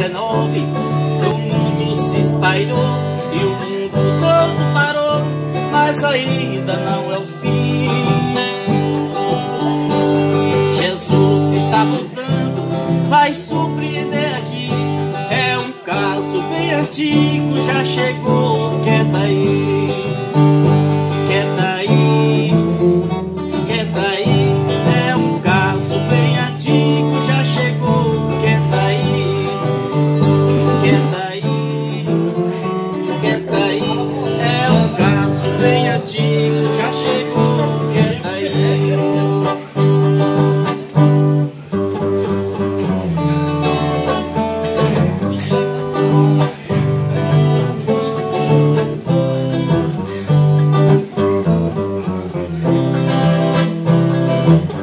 Covid-19 no mundo se espalhou e o mundo todo parou, mas ainda não é o fim. Jesus está voltando, vai surpreender aqui. É um caso bem antigo, já chegou, Quieta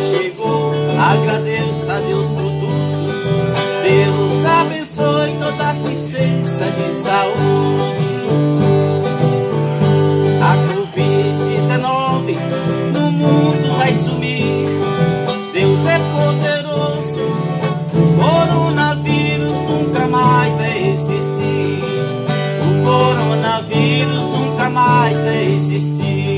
chegou, agradeço a Deus por tudo. Deus abençoe toda assistência de saúde. A Covid-19 no mundo vai sumir. Deus é poderoso. Coronavírus nunca mais vai existir. O coronavírus nunca mais vai existir.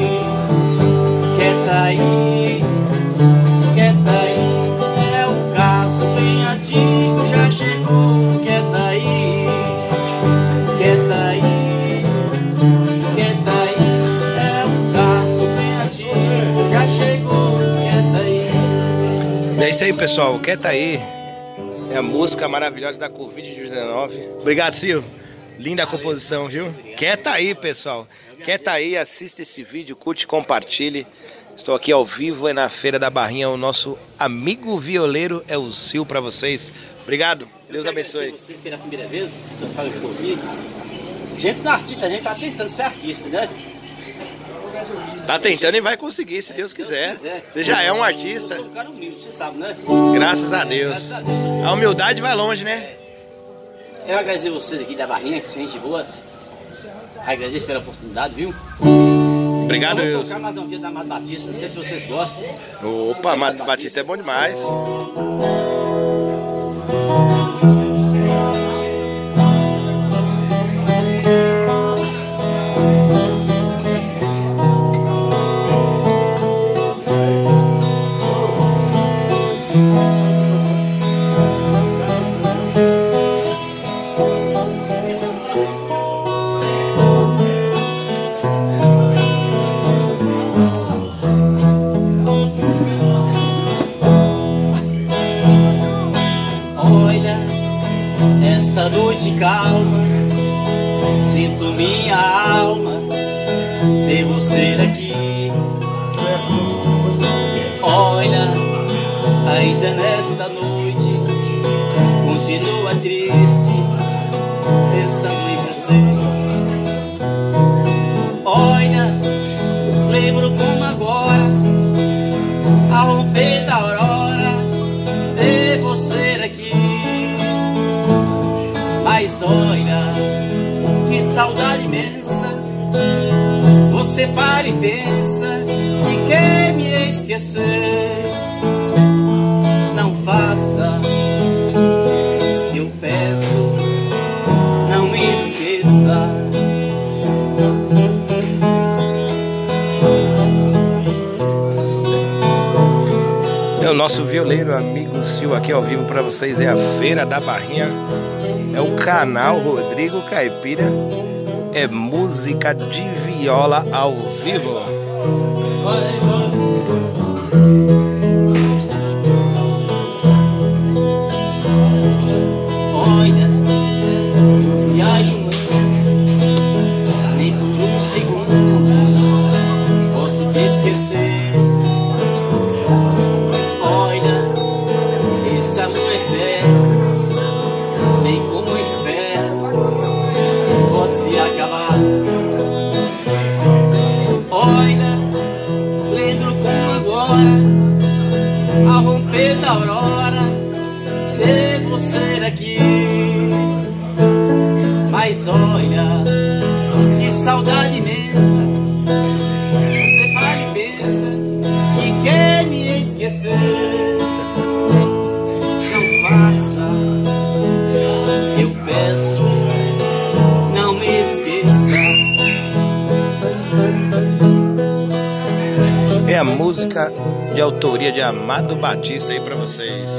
É isso aí, pessoal. Quieta aí. É a música maravilhosa da Covid-19. Obrigado, Sil. Linda a composição, viu? Quieta aí, pessoal. Quieta aí, assista esse vídeo, curte, compartilhe. Estou aqui ao vivo, é na Feira da Barrinha. O nosso amigo violeiro é o Sil para vocês. Obrigado. Deus abençoe. Vocês pela primeira vez, que eu falo ouvi. Gente não é artista, a gente tá tentando ser artista, né? Tá tentando e vai conseguir, se Deus quiser. Você já é um Eu artista. sou um cara humilde, você sabe, né? Graças a Deus. A humildade vai longe, né? Eu agradecer vocês aqui da Barrinha, que são gente boa. Agradeço pela oportunidade, viu? Obrigado, Vamos Wilson. tocar mais um dia da Amado Batista, não sei se vocês gostam. Opa, Amado Batista é bom demais. Sinto minha alma ter você aqui. Olha, ainda nesta noite, continua triste, pensando em você. Olha, lembro como agora, ao romper da aurora, Olha, que saudade imensa. Você para e pensa que quer me esquecer. Não faça, eu peço, não me esqueça. É o nosso violeiro amigo Sil aqui ao vivo para vocês. É a Feira da Barrinha. É o canal Rodrigo Caipira. É música de viola ao vivo. Olha, eu viajo nem por um segundo posso te esquecer. se acabar. Olha, lembro como agora, ao romper da aurora, devo ser aqui. Mas olha, que saudade imensa. Você vai e pensa que quer me esquecer. Não faça. É a música de autoria de Amado Batista aí pra vocês.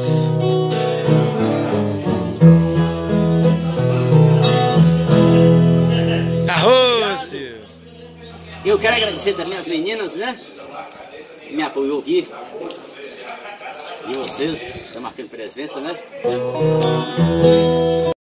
Arroz! Eu quero agradecer também as meninas, né? Que me apoiou aqui. E vocês estão marcando presença, né?